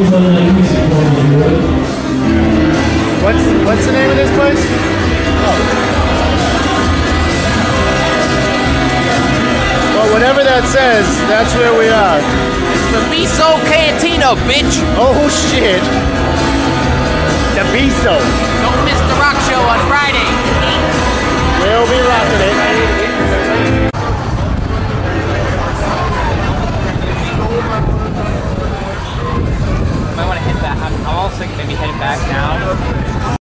What's what's the name of this place? Oh. Well, whatever that says, that's where we are. The Miso Cantina, bitch. Oh shit. The Miso. looks like maybe headed back now.